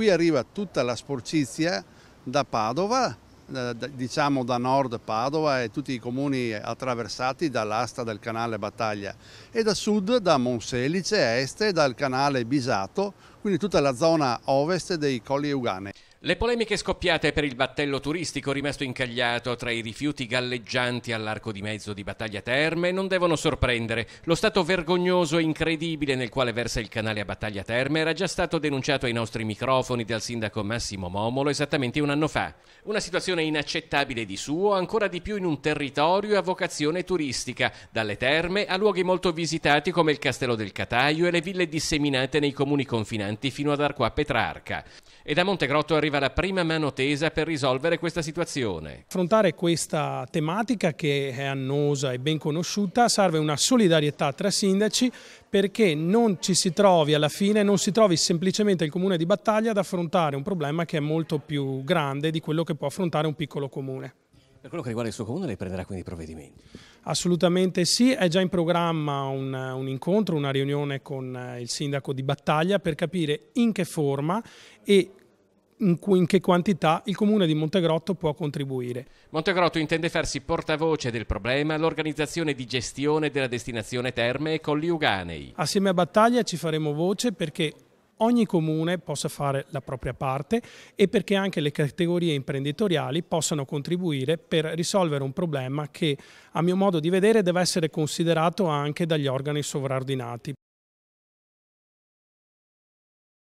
qui arriva tutta la sporcizia da Padova, eh, diciamo da nord Padova e tutti i comuni attraversati dall'asta del canale Battaglia e da sud da Monselice, a est dal canale Bisato, quindi tutta la zona ovest dei Colli Euganei. Le polemiche scoppiate per il battello turistico rimasto incagliato tra i rifiuti galleggianti all'arco di mezzo di Battaglia Terme non devono sorprendere. Lo stato vergognoso e incredibile nel quale versa il canale a Battaglia Terme era già stato denunciato ai nostri microfoni dal sindaco Massimo Momolo esattamente un anno fa. Una situazione inaccettabile di suo, ancora di più in un territorio a vocazione turistica, dalle terme a luoghi molto visitati come il Castello del Cataio e le ville disseminate nei comuni confinanti fino ad Arqua Petrarca. E da Montegrotto arriva la prima mano tesa per risolvere questa situazione. Affrontare questa tematica che è annosa e ben conosciuta serve una solidarietà tra sindaci perché non ci si trovi alla fine, non si trovi semplicemente il comune di Battaglia ad affrontare un problema che è molto più grande di quello che può affrontare un piccolo comune. Per quello che riguarda il suo comune lei prenderà quindi provvedimenti? Assolutamente sì, è già in programma un, un, incontro, una riunione con il sindaco di Battaglia per capire in che forma e in, in, che quantità il comune di Montegrotto può contribuire. Montegrotto intende farsi portavoce del problema l'organizzazione di gestione della destinazione Terme e Colli Uganei. Assieme a Battaglia ci faremo voce perché ogni comune possa fare la propria parte e perché anche le categorie imprenditoriali possano contribuire per risolvere un problema che a mio modo di vedere deve essere considerato anche dagli organi sovraordinati.